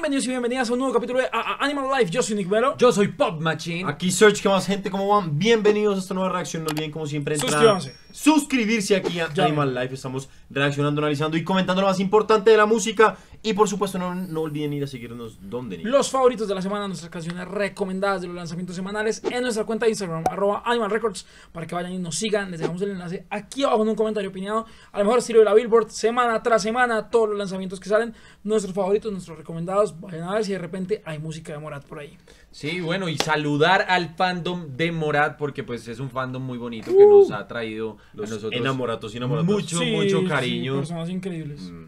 Bienvenidos y bienvenidas a un nuevo capítulo de A- A- Animal Life. Yo soy Nick Velo. Yo soy Pop Machine. Aquí Search, ¿qué más gente? ¿Cómo van? Bienvenidos a esta nueva reacción. No olviden, como siempre, entrar, Suscríbanse. Suscribirse aquí a Ya. Animal Life. Estamos reaccionando, analizando y comentando lo más importante de la música. Y por supuesto, no, no olviden ir a seguirnos donde ni. Los favoritos de la semana, nuestras canciones recomendadas de los lanzamientos semanales en nuestra cuenta de Instagram, arroba Animal Records, para que vayan y nos sigan. Les dejamos el enlace aquí abajo en un comentario opinado. A lo mejor estilo de la Billboard, semana tras semana, todos los lanzamientos que salen, nuestros favoritos, nuestros recomendados. Vayan a ver si de repente hay música de Morat por ahí. Sí, bueno, y saludar al fandom de Morat, porque pues es un fandom muy bonito que nos ha traído a Los nosotros enamoratos y enamoratas. mucho, Sí, mucho sí, cariño. personas increíbles. Mm.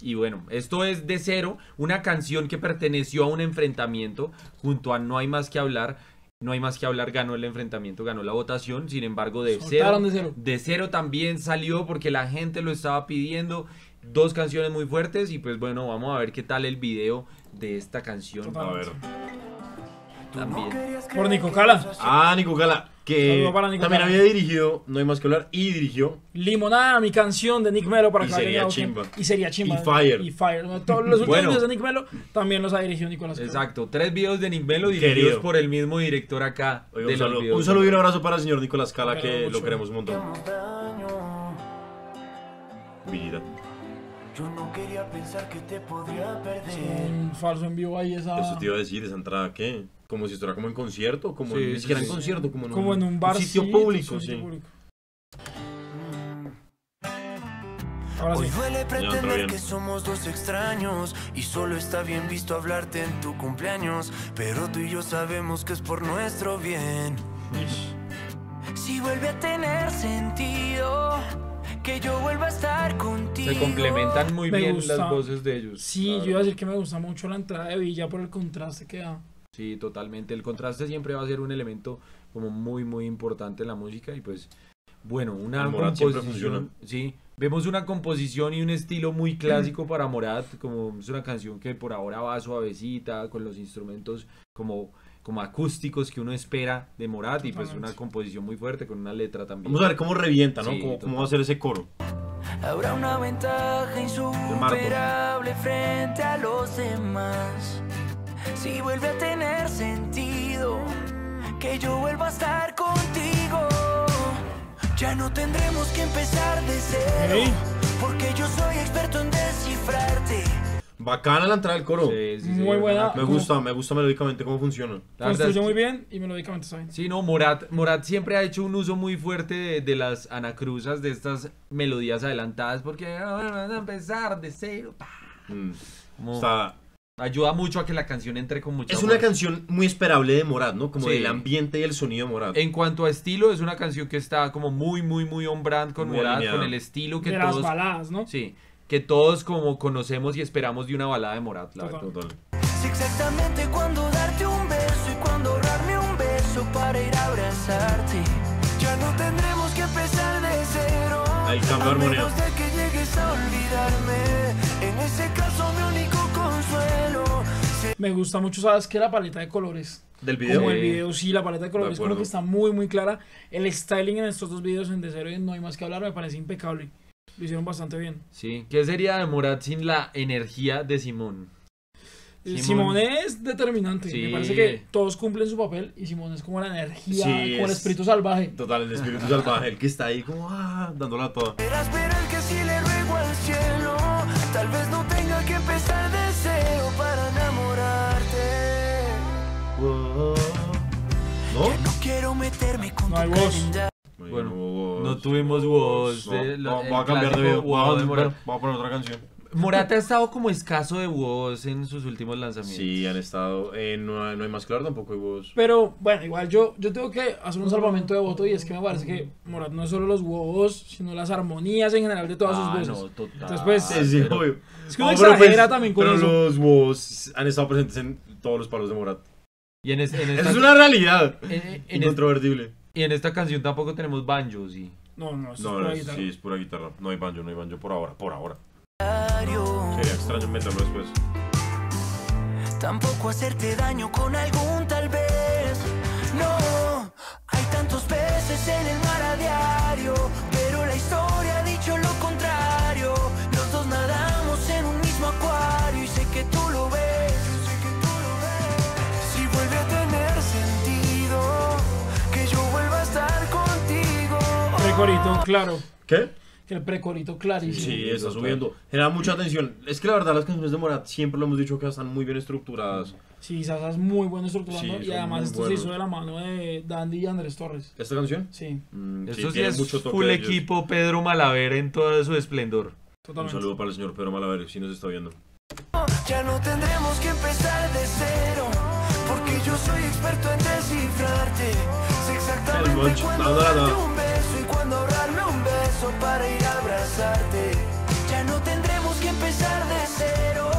Y bueno, esto es De Cero, una canción que perteneció a un enfrentamiento junto a No hay más que hablar. No hay más que hablar, ganó el enfrentamiento, ganó la votación. Sin embargo, De Cero, De Cero. De Cero también salió porque la gente lo estaba pidiendo. Dos canciones muy fuertes y pues bueno, vamos a ver qué tal el video de esta canción. A ver. También. Por Nico Cala. Ah, Nico Gala, que Saludo para Nico también había dirigido, no hay más que hablar, y dirigió. Limonada, mi canción de Nick Melo para Y que sería chimba. Y sería chimba. Y Fire. Y Fire. Todos los últimos Bueno. videos de Nick Melo también los ha dirigido Nicolás. Caro. Exacto, tres videos de Nick Melo dirigidos Querido. por el mismo director acá. De un, saludo, un y un abrazo para el señor Nicolás Cala, que lo queremos un montón. Vida. Yo no quería pensar que te podría perder. Un falso en vivo ahí esa. Eso te iba a decir, esa entrada, ¿qué? Como si estuviera como en concierto, como Sí, en, ni sí, siquiera sí. en concierto, como en como en un bar. sitio público, sí. Ahora sí. Hoy duele entró pretender bien. que somos dos extraños y solo está bien visto hablarte en tu cumpleaños, pero tú y yo sabemos que es por nuestro bien. Si vuelve a tener sentido que yo vuelva a estar contigo. Se complementan muy Me bien gusta. las voces de ellos. Sí, yo iba a decir que me gusta mucho la entrada de Villa por el contraste que da. Sí, totalmente. El contraste siempre va a ser un elemento como muy, muy importante en la música y pues, bueno, una composición. Sí, vemos una composición y un estilo muy clásico para Morat, como es una canción que por ahora va suavecita, con los instrumentos como, como acústicos que uno espera de Morat y pues una composición muy fuerte con una letra también. Vamos a ver cómo revienta, ¿no? Sí, cómo, cómo va a ser ese coro. Habrá una ventaja insuperable frente a los demás. Si vuelve a tener sentido que yo vuelva a estar contigo, ya no tendremos que empezar de cero. Ey. Porque yo soy experto en descifrarte. Bacana la entrada del coro. Sí, sí, sí, Muy buena. Me gusta, me gusta melódicamente cómo funciona. Construyó muy bien y melódicamente está bien. Sí, no, Morat, Morat siempre ha hecho un uso muy fuerte de, de las anacruzas, de estas melodías adelantadas, porque ahora van a empezar de cero. Mm. Como Está- ayuda mucho a que la canción entre con mucha es una fuerza. canción muy esperable de Morat, ¿no? Como Sí. del ambiente y el sonido de Morat. En cuanto a estilo, es una canción que está como muy, muy, muy on brand con Muy Morat, alineada. con el estilo que de las todos, baladas, ¿no? sí, que todos como conocemos y esperamos de una balada de Morat, la Total. verdad. Total. Sé exactamente cuándo darte un beso y cuándo ahorrarme un beso para ir a abrazarte. Ya no tendremos que empezar de cero. Ahí cambia a armonía. de que llegues a olvidarme. Me gusta mucho, ¿sabes qué? La paleta de colores. Del video. Como el Sí. video, sí, la paleta de colores como acuerdo. que está muy, muy clara. El styling en estos dos videos en De Cero y No Hay Más Que Hablar me parece impecable. Lo hicieron bastante bien. Sí, ¿qué sería de Morat sin la energía de Simón? El Simón. Simón es determinante. Sí. Me parece que todos cumplen su papel y Simón es como la energía, Sí, como el es- espíritu salvaje. Total, el espíritu salvaje, el que está ahí como ah, dándola toda. Verás, verás que si le ruego al cielo, tal vez no quiero meterme con No hay voz. Bueno, no tuvimos voz de el va a cambiar de video. wow de a- Morat. va a poner otra canción. Morat ha estado como escaso de voz en sus últimos lanzamientos. Sí, han estado. eh, no, hay, no hay más claro, tampoco hay voz. Pero bueno, igual yo, yo tengo que hacer un salvamento de voto y es que me parece que Morat no es solo los huevos, sino las armonías en general de todas Ah, sus voces. no, total. Entonces, pues, Sí, sí, pero- obvio. Es que uno No, pero exagera pues, también con pero eso. los voz han estado presentes en todos los palos de Morat. Y en, es- en Esa esta, es una realidad. en- Incontrovertible. y en esta canción tampoco tenemos banjos. Y... No, no, eso No, es no, pura es- guitarra. sí, es pura guitarra. No hay banjo, no hay banjo por ahora, por ahora. Sería extraño meterlo después. Tampoco hacerte daño con algún tal vez. No, hay tantos peces en el mar a diario, precorito, claro. ¿Qué? Que el precorito clarísimo. Sí, está subiendo. Genera mucha atención. Es que la verdad las canciones de Morat siempre lo hemos dicho que están muy bien estructuradas. Sí, Sasa es muy bueno estructurando Sí, y son además muy esto se buenos. hizo de la mano de Dandy y Andrés Torres. ¿Esta canción? Sí, Mm, sí, Eso sí tiene es mucho toque full de ellos. equipo Pedro Malaver en todo su esplendor. Un totalmente. saludo para el señor Pedro Malaver, si nos está viendo. Ya no tendremos que empezar de cero, porque yo soy experto en descifrarte. Sé El exactamente Monch, cuándo dando la darte nada. un beso para ir a abrazarte. Ya no tendremos que empezar de cero,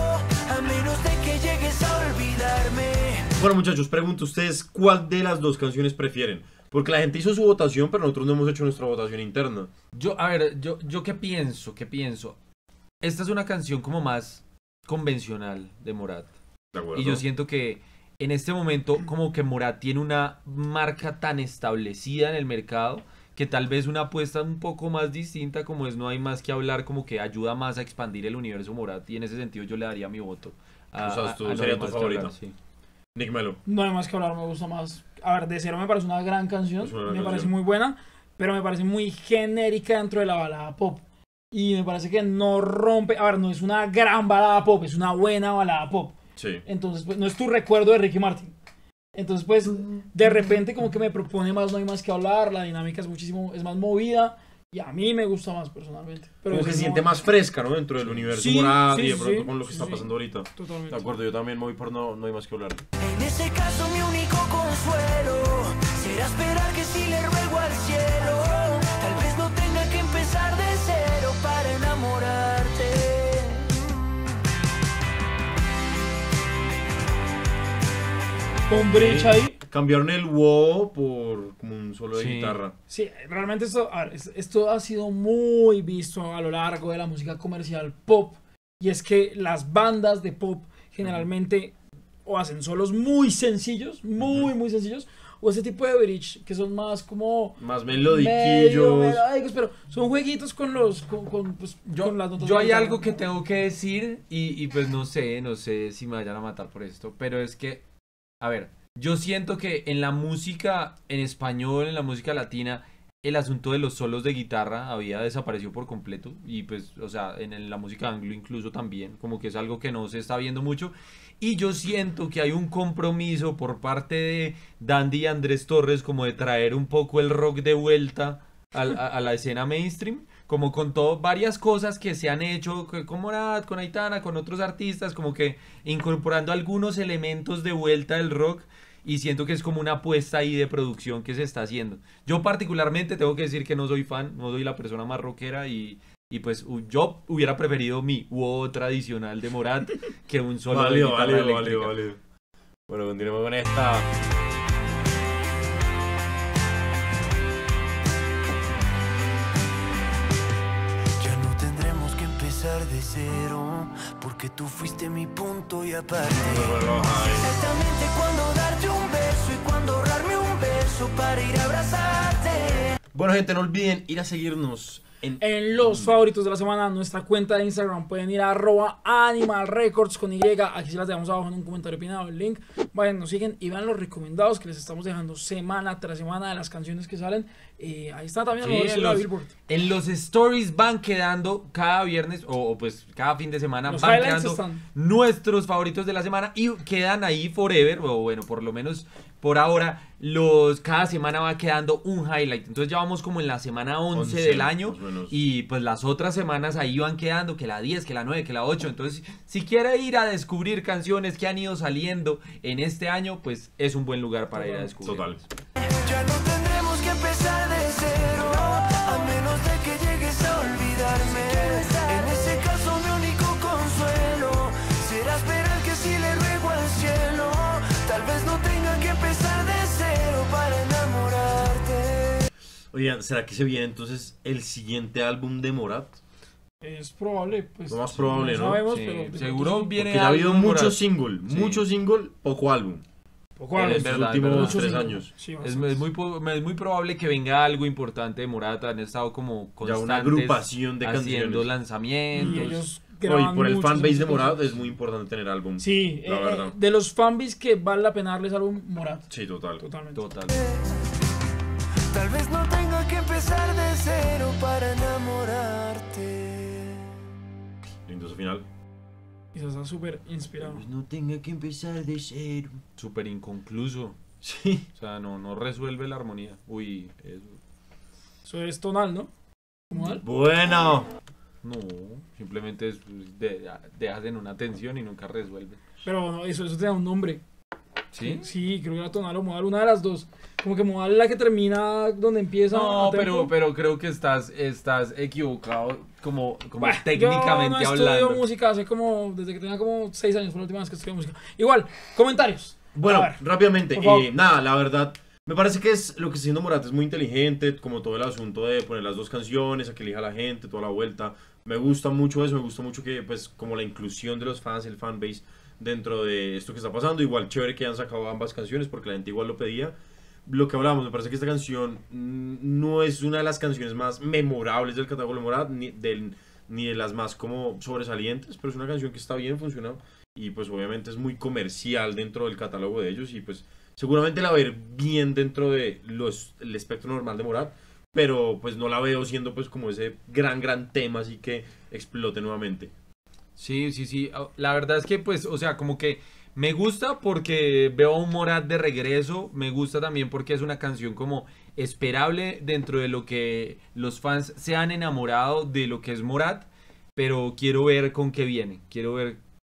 a menos de que llegues a olvidarme. Bueno, muchachos, pregunto ustedes cuál de las dos canciones prefieren. Porque la gente hizo su votación, pero nosotros no hemos hecho nuestra votación interna. Yo, a ver, yo, yo qué pienso, qué pienso. Esta es una canción como más convencional de Morat. De acuerdo. Y yo siento que en este momento como que Morat tiene una marca tan establecida en el mercado que tal vez una apuesta un poco más distinta como es No hay más que hablar como que ayuda más a expandir el universo Morat y en ese sentido yo le daría mi voto. A, O sea, a- tú a No sería tu que hablar, favorita. sí. Nick Melo. No hay más que hablar, me gusta más. A ver, de cero me parece una gran canción, una me gran parece canción. muy buena, pero me parece muy genérica dentro de la balada pop. Y me parece que no rompe, a ver, no es una gran balada pop, es una buena balada pop. Sí. Entonces, pues, no es tu recuerdo de Ricky Martin. Entonces, pues, de repente como que me propone más, no hay más que hablar, la dinámica es muchísimo, es más movida y a mí me gusta más personalmente. Pero Como que se siente más fresca, ¿no? Dentro del universo Sí, Morat sí, y de pronto sí. con lo que Sí, está sí. pasando ahorita. Totalmente. De acuerdo, yo también me voy por no, no hay más que hablar. En ese caso mi único consuelo será esperar que si le ruego al cielo, Con Bridge ahí. Cambiaron el wow por como un solo de Sí. guitarra. Sí, realmente esto, a ver, esto ha sido muy visto a lo largo de la música comercial pop. Y es que las bandas de pop generalmente o hacen solos muy sencillos, muy, muy sencillos, o ese tipo de bridge que son más como... Más melodiquillos. pero son jueguitos con los... Con, con, pues, Yo, con las notas yo hay algo que tengo que decir y, y pues no sé, no sé si me vayan a matar por esto, pero es que, a ver, yo siento que en la música en español, en la música latina, el asunto de los solos de guitarra había desaparecido por completo y pues, o sea, en la música anglo incluso también, como que es algo que no se está viendo mucho. Y yo siento que hay un compromiso por parte de Dandy y Andrés Torres como de traer un poco el rock de vuelta a, a la escena mainstream, como con todo, varias cosas que se han hecho con Morat, con Aitana, con otros artistas, como que incorporando algunos elementos de vuelta del rock y siento que es como una apuesta ahí de producción que se está haciendo. Yo particularmente tengo que decir que no soy fan, no soy la persona más rockera y, y pues yo hubiera preferido mi WoW tradicional de Morat que un solo Válido, válido, válido, válido. Bueno, continuemos con esta. De cero, porque tú fuiste mi punto y aparte. Exactamente cuando darte un beso y cuando ahorrarme un beso para ir a abrazarte. Bueno, gente, no olviden ir a seguirnos en En los favoritos de la semana, nuestra cuenta de Instagram pueden ir a arroba Animal Records con Y. Aquí se las dejamos abajo en un comentario opinado el link. Vayan, nos siguen y vean los recomendados que les estamos dejando semana tras semana de las canciones que salen. Eh, ahí está también Sí, en los, Billboard. en los stories van quedando cada viernes o, o pues cada fin de semana Los van quedando están. nuestros favoritos de la semana y quedan ahí forever o bueno por lo menos por ahora los cada semana va quedando un highlight. Entonces ya vamos como en la semana 11, 11, del año y pues las otras semanas ahí van quedando que la 10 que la 9 que la 8 entonces si quiere ir a descubrir canciones que han ido saliendo en este año pues es un buen lugar para ir a descubrir Total. Oigan, ¿será que se viene entonces el siguiente álbum de Morat? Es probable, pues. Lo más probable, ¿no? sabemos, Sí, pero- pero seguro viene Porque ya ha habido muchos singles, Sí. muchos singles, poco álbum. Poco algo. En los últimos verdad. Muchos tres sí. años. Sí, Es, es muy, po- es muy probable que venga algo importante de Morata. Han estado como Ya constantes una agrupación de haciendo canciones. lanzamientos. Y ellos Oye, graban por el fanbase de Morat es muy importante tener álbum. Sí, la eh, verdad. eh, de los fanbase que vale la pena darles álbum Morat. Sí, total. Totalmente. Total. Tal vez no tenga que empezar de cero para enamorarte. Lindo ese final. Se está súper inspirado. no tenga que empezar de cero. Súper inconcluso. Sí. O sea, no, no resuelve la armonía. Uy, eso. Eso es tonal, ¿no? ¿Tonal? Bueno. No, simplemente es, pues, de- dejas en una tensión y nunca resuelve. Pero eso, eso te da un nombre. ¿Sí? Sí, creo que era tonal o modal, una de las dos. Como que modal es la que termina donde empieza. No, pero, pero creo que estás, estás equivocado como, como Bueno, técnicamente yo no estudio hablando. música hace como, desde que tenía como 6 años, fue la última vez que estudié música. Igual, comentarios. Bueno, ver, rápidamente, eh, nada, la verdad, me parece que es lo que está haciendo Morat es muy inteligente, como todo el asunto de poner las dos canciones, a que elija la gente, toda la vuelta. Me gusta mucho eso, me gusta mucho que, pues, como la inclusión de los fans, el fanbase dentro de esto que está pasando. Igual chévere que hayan sacado ambas canciones porque la gente igual lo pedía. Lo que hablábamos, me parece que esta canción mm, no es una de las canciones más memorables del catálogo de Morat, ni, del, ni de las más como sobresalientes, pero es una canción que está bien, funciona y pues obviamente es muy comercial dentro del catálogo de ellos y pues seguramente la ver bien dentro de los, el espectro normal de Morat, pero pues no la veo siendo pues como ese gran gran tema así que explote nuevamente. Sí, sí, sí. Ah, La verdad es que, pues, o sea, como que me gusta porque veo a un Morat de regreso. Me gusta también porque es una canción como esperable dentro de lo que los fans se han enamorado de lo que es Morat. Pero quiero ver con qué viene. Quiero ver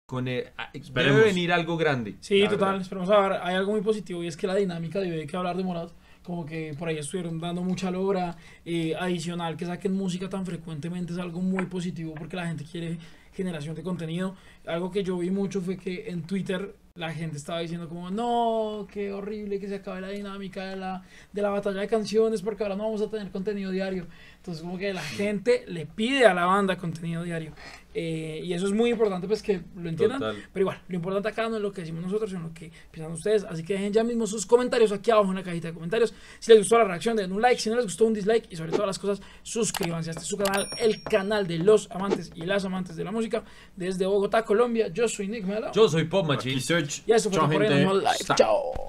con... el- ah, debe Esperemos. venir algo grande. Sí, total, verdad. esperamos a ver. Hay algo muy positivo y es que la dinámica de que hablar de Morat, como que por ahí estuvieron dando mucha logra. eh, adicional, que saquen música tan frecuentemente es algo muy positivo porque la gente quiere generación de contenido. Algo que yo vi mucho fue que en Twitter la gente estaba diciendo como, no, qué horrible que se acabe la dinámica de la, de la batalla de canciones porque ahora no vamos a tener contenido diario. Entonces como que la gente le pide a la banda contenido diario. Eh, y eso es muy importante pues que lo entiendan. Total. Pero igual, lo importante acá no es lo que decimos nosotros, sino lo que piensan ustedes. Así que dejen ya mismo sus comentarios aquí abajo en la cajita de comentarios. Si les gustó la reacción, den un like. Si no les gustó, un dislike. Y sobre todas las cosas, suscríbanse a este es su canal, el canal de los amantes y las amantes de la música. Desde Bogotá, Colombia, yo soy Nick Melo. Yo soy Pop Search. y eso fue Chao, todo por. Sa- Chao.